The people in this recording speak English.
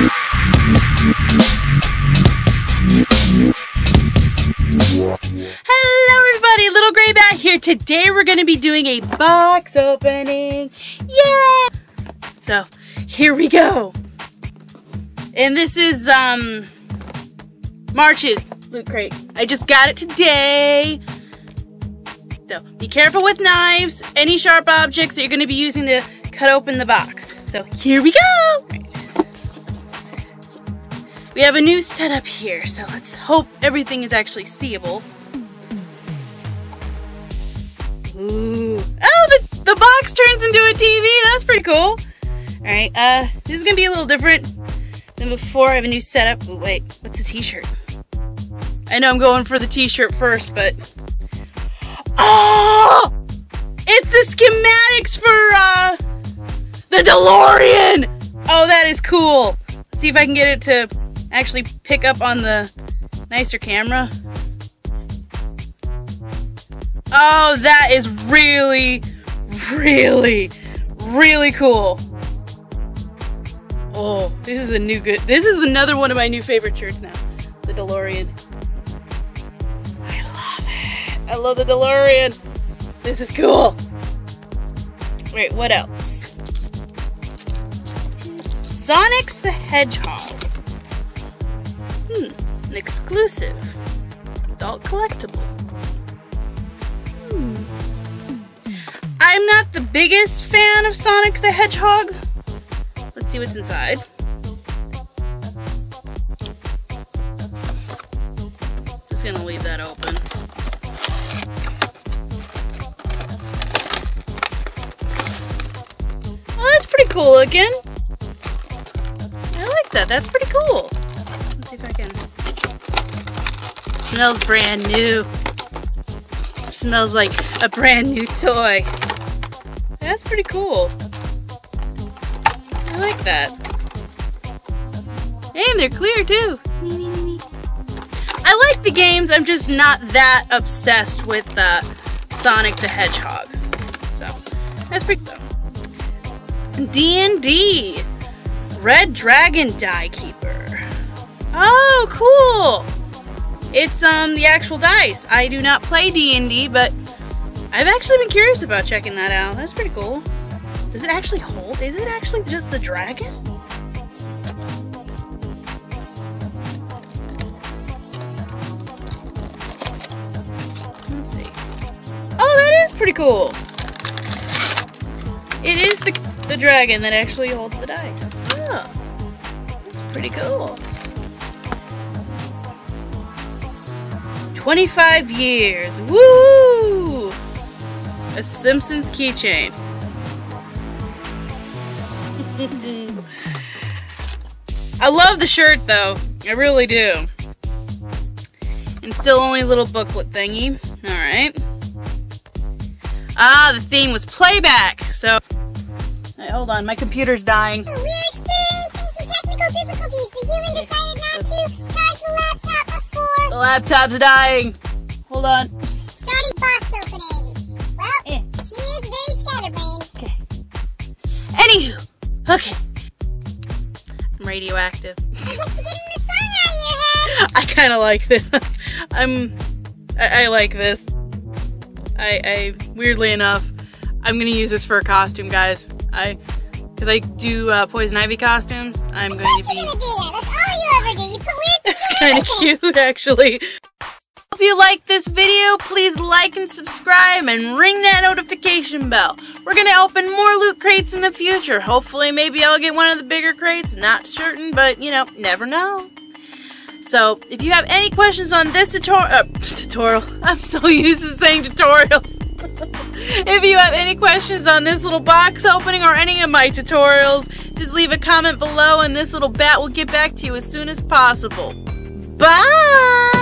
Hello everybody, Little Gray Bat here. Today we're going to be doing a box opening. Yay! So, here we go. And this is, um, March's loot crate. I just got it today. So, be careful with knives, any sharp objects that you're going to be using to cut open the box. So, here we go! We have a new setup here, so let's hope everything is actually seeable. Ooh. Oh, the, the box turns into a TV. That's pretty cool. Alright, uh, this is gonna be a little different than before. I have a new setup. Ooh, wait, what's the t-shirt? I know I'm going for the t-shirt first, but... Oh! It's the schematics for, uh, the DeLorean! Oh, that is cool. Let's see if I can get it to actually pick up on the nicer camera. Oh, that is really, really, really cool. Oh, this is a new good. This is another one of my new favorite shirts now. The DeLorean. I love it. I love the DeLorean. This is cool. Wait, what else? Sonic's the Hedgehog. Hmm, an exclusive. Adult collectible. Hmm. I'm not the biggest fan of Sonic the Hedgehog. Let's see what's inside. Just gonna leave that open. Oh, that's pretty cool looking. I like that. That's pretty cool. Can. smells brand new. smells like a brand new toy. That's pretty cool. I like that. And they're clear too. I like the games, I'm just not that obsessed with uh, Sonic the Hedgehog. So, that's pretty cool. D&D. Red Dragon Die Keeper. Oh, cool! It's um the actual dice. I do not play D&D, but I've actually been curious about checking that out. That's pretty cool. Does it actually hold? Is it actually just the dragon? Let's see. Oh, that is pretty cool. It is the, the dragon that actually holds the dice. Oh, that's pretty cool. 25 years. Woo! A Simpsons keychain. I love the shirt though. I really do. And still only a little booklet thingy. Alright. Ah, the theme was playback. So, hey, hold on, my computer's dying. We're experiencing some technical difficulties. The human decided not to charge the laptop The laptop's dying. Hold on. starting box opening. Well, Eh. she is very scatterbrained. Okay. Anywho, okay. I'm radioactive. I'd like to get in the song out of your head. I kind of like this. I'm. I, I like this. I, I weirdly enough, I'm gonna use this for a costume, guys. I, because I do uh, poison ivy costumes. I'm going to be you're gonna do that. That's all you ever do. You kind of cute, actually. If you like this video, please like and subscribe and ring that notification bell. We're gonna open more loot crates in the future. Hopefully, maybe I'll get one of the bigger crates. Not certain, but you know, never know. So, if you have any questions on this tutorial, uh, tutorial, I'm so used to saying tutorials. if you have any questions on this little box opening or any of my tutorials, just leave a comment below and this little bat will get back to you as soon as possible. 拜。